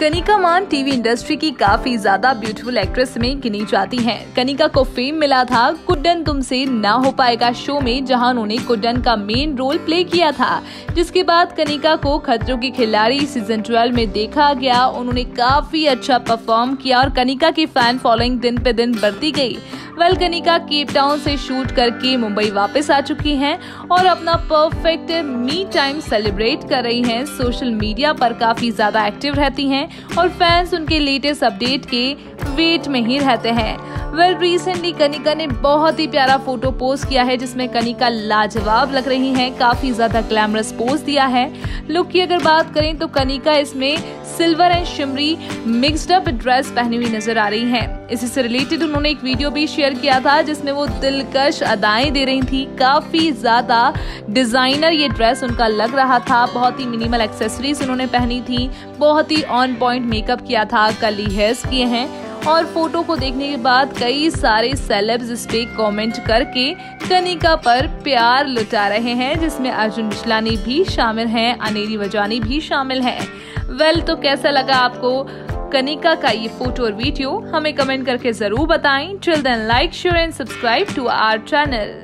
कनिका मान TV industry की काफ़ी ज़्यादा ब्यूटीफुल एक्ट्रेस में गिनी जाती हैं। कनिका को फेम मिला था, कुड्डन तुमसे ना हो पाएगा शो में, जहाँ उन्होंने कुड्डन का मेन रोल प्ले किया था। जिसके बाद कनिका को खतरों की खिलाड़ी सीज़न 12 में देखा गया। उन्होंने काफ़ी अच्छा परफॉर्म किया और कनिका की फ़ैन फॉलोइंग दिन पे दिन बढ़ती गई। वेल कनिका केप टाउन से शूट करके मुंबई वापस आ चुकी हैं और अपना परफेक्ट मी टाइम सेलिब्रेट कर रही हैं। सोशल मीडिया पर काफ़ी ज़्यादा एक्टिव रहती हैं। और फैंस उनके लेटेस्ट अपडेट के वेट में ही रहते हैं। वेल well, रिसेंटली कनिका ने बहुत ही प्यारा फ़ोटो पोस्ट किया है जिसमें कनिका लाजवाब लग रही हैं काफ़ी ज़्यादा ग्लैमरस पोज दिया है। लुक की अगर बात करें तो कनिका इसमें silver and shimmery mixed up dress पहनी हुई नज़र आ रही हैं। इसी से रिलेटेड उन्होंने एक वीडियो भी शेयर किया था, जिसमें वो दिलकश अदाएँ दे रही थी। काफ़ी ज़्यादा डिज़ाइनर ये ड्रेस उनका लग रहा था। बहुत ही मिनिमल एक्सेसरीज उन्होंने पहनी थी। बहुत ही ऑन पॉइंट मेकअप किया था, कली हेयर्स किए हैं। और फ़ोटो को देखने के बाद कई सारे सेलेब्स इस पे कमेंट करके कनिका पर प्यार लुटा रहे हैं, जिसमें अर्जुन मिचलानी भी शामिल हैं, अनेरी वजानी भी शामिल हैं। वेल तो कैसा लगा आपको कनिका का ये फ़ोटो और वीडियो हमें कमेंट करके ज़रूर बताएँ। Till then like share and subscribe to our channel